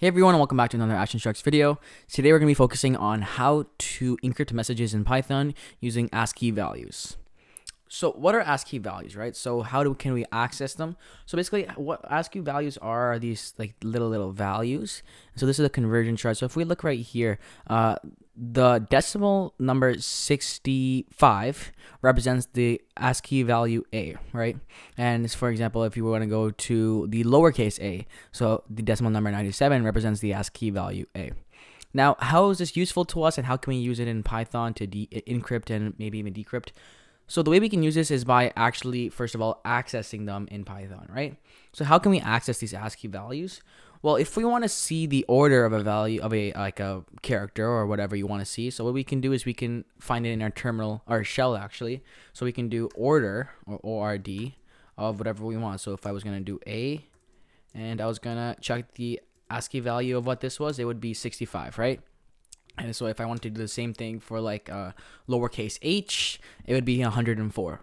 Hey everyone and welcome back to another Ash Instructs video. Today we're going to be focusing on how to encrypt messages in Python using ASCII values. So what are ASCII values, right? So how do can we access them? So basically what ASCII values are, are these like little little values. So this is a conversion chart. So if we look right here, uh, the decimal number 65 represents the ASCII value A, right? And for example, if you want to go to the lowercase a, so the decimal number 97 represents the ASCII value A. Now, how is this useful to us and how can we use it in Python to encrypt and maybe even decrypt? So the way we can use this is by actually, first of all, accessing them in Python, right? So how can we access these ASCII values? Well, if we want to see the order of a value of a like a character or whatever you want to see, so what we can do is we can find it in our terminal or shell actually. So we can do order or ord of whatever we want. So if I was gonna do a, and I was gonna check the ASCII value of what this was, it would be 65, right? And so if I wanted to do the same thing for like uh, lowercase h, it would be 104.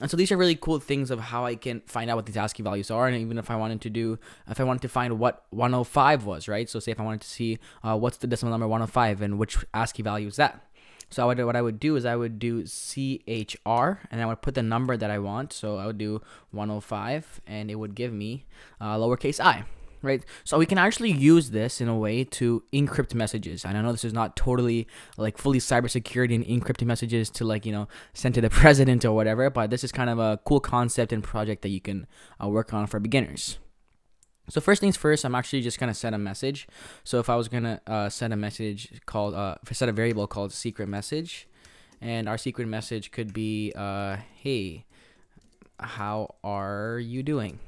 And so these are really cool things of how I can find out what these ASCII values are. And even if I wanted to do, if I wanted to find what 105 was, right? So say if I wanted to see uh, what's the decimal number 105 and which ASCII value is that. So I would, what I would do is I would do CHR and I would put the number that I want. So I would do 105 and it would give me uh, lowercase i right? So we can actually use this in a way to encrypt messages. And I know this is not totally like fully cybersecurity and encrypting messages to like, you know, send to the president or whatever, but this is kind of a cool concept and project that you can uh, work on for beginners. So first things first, I'm actually just gonna send a message. So if I was gonna uh, send a message called, uh, set a variable called secret message, and our secret message could be, uh, hey, how are you doing?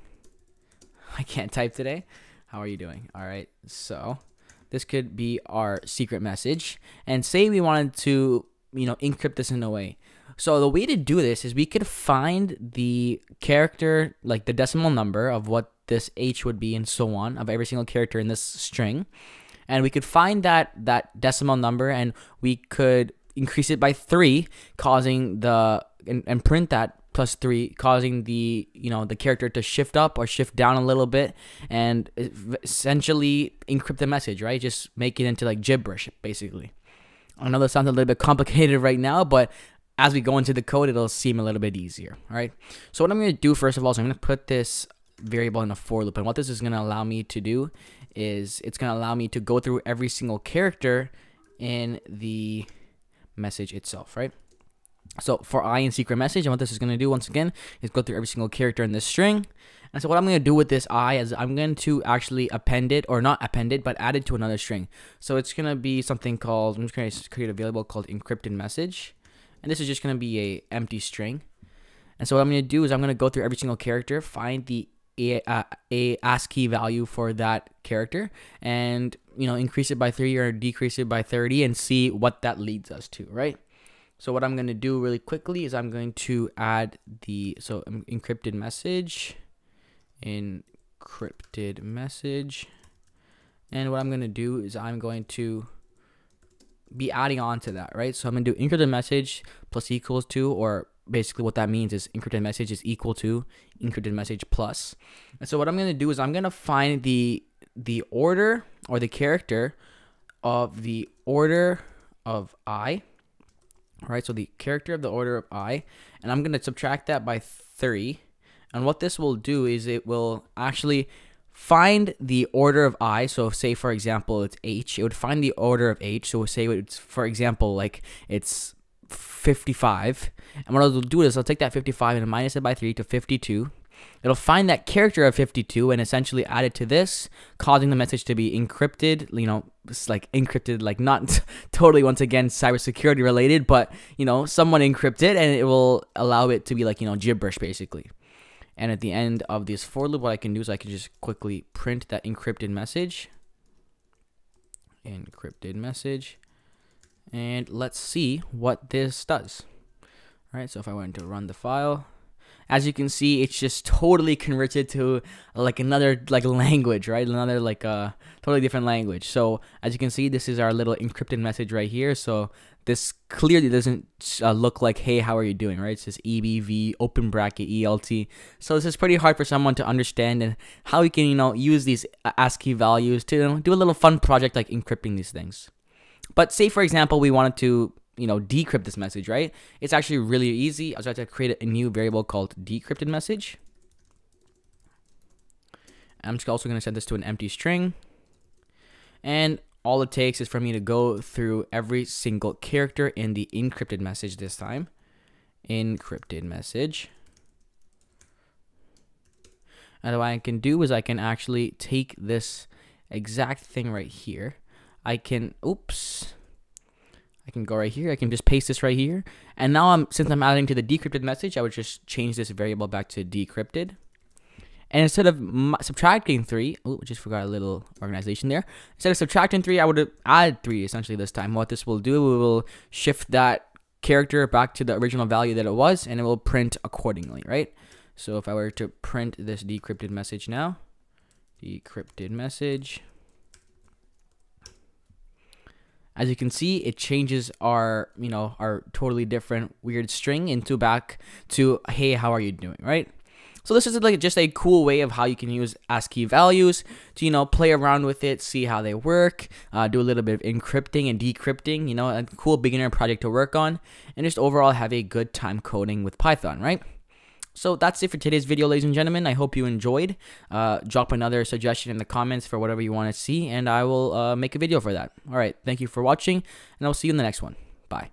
I can't type today. How are you doing? All right. So this could be our secret message. And say we wanted to, you know, encrypt this in a way. So the way to do this is we could find the character, like the decimal number of what this H would be and so on of every single character in this string. And we could find that that decimal number and we could increase it by three, causing the and, and print that plus three, causing the you know the character to shift up or shift down a little bit, and essentially encrypt the message, right? Just make it into like gibberish, basically. I know that sounds a little bit complicated right now, but as we go into the code, it'll seem a little bit easier. All right. So what I'm going to do first of all is I'm going to put this variable in a for loop, and what this is going to allow me to do is it's going to allow me to go through every single character in the message itself, right? So for i in secret message, and what this is going to do once again is go through every single character in this string. And so what I'm going to do with this i is I'm going to actually append it, or not append it, but add it to another string. So it's going to be something called, I'm just going to create a variable called encrypted message. And this is just going to be a empty string. And so what I'm going to do is I'm going to go through every single character, find the a, uh, a ASCII value for that character, and you know increase it by three or decrease it by 30, and see what that leads us to, right? So what I'm going to do really quickly is I'm going to add the so encrypted message, encrypted message, and what I'm going to do is I'm going to be adding on to that, right? So I'm going to do encrypted message plus equals to, or basically what that means is encrypted message is equal to encrypted message plus. And so what I'm going to do is I'm going to find the the order or the character of the order of i right, so the character of the order of i, and I'm going to subtract that by 3. And what this will do is it will actually find the order of i. So say, for example, it's h. It would find the order of h. So say it's, for example, like it's 55. And what I'll do is I'll take that 55 and minus it by 3 to 52. It'll find that character of 52 and essentially add it to this, causing the message to be encrypted, you know, like encrypted, like not totally, once again, cybersecurity related, but, you know, someone encrypted and it will allow it to be like, you know, gibberish basically. And at the end of this for loop, what I can do is I can just quickly print that encrypted message. Encrypted message. And let's see what this does. All right, so if I went to run the file, as you can see, it's just totally converted to like another like language, right? Another like uh totally different language. So as you can see, this is our little encrypted message right here. So this clearly doesn't uh, look like, hey, how are you doing, right? It says EBV, open bracket, ELT. So this is pretty hard for someone to understand and how you can, you know, use these ASCII values to you know, do a little fun project like encrypting these things. But say, for example, we wanted to you know, decrypt this message, right? It's actually really easy. I was going to create a new variable called decrypted message. I'm just also going to set this to an empty string. And all it takes is for me to go through every single character in the encrypted message this time. Encrypted message. And what I can do is I can actually take this exact thing right here. I can, oops, I can go right here. I can just paste this right here. And now I'm since I'm adding to the decrypted message, I would just change this variable back to decrypted. And instead of subtracting 3, oh, just forgot a little organization there. Instead of subtracting 3, I would add 3 essentially this time. What this will do, we will shift that character back to the original value that it was, and it will print accordingly, right? So if I were to print this decrypted message now, decrypted message, as you can see, it changes our, you know, our totally different weird string into back to, hey, how are you doing, right? So this is like just a cool way of how you can use ASCII values to, you know, play around with it, see how they work, uh, do a little bit of encrypting and decrypting, you know, a cool beginner project to work on, and just overall have a good time coding with Python, right? So that's it for today's video, ladies and gentlemen. I hope you enjoyed. Uh, drop another suggestion in the comments for whatever you want to see, and I will uh, make a video for that. All right, thank you for watching, and I'll see you in the next one. Bye.